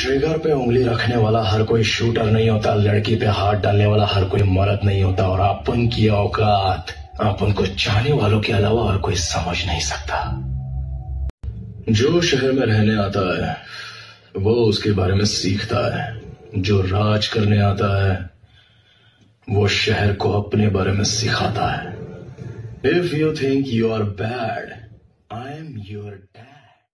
Trigger पे उंगली रखने वाला हर कोई शूटर नहीं होता, लड़की पे हाथ डालने वाला हर कोई मर्द नहीं होता और अपन की औकात अपन को चाहने वालों के अलावा और कोई समझ नहीं सकता। जो शहर में रहने आता है, वो उसके बारे में सीखता है। जो राज करने आता है, वो शहर को अपने बारे में सिखाता है। If you think you are bad I am your dad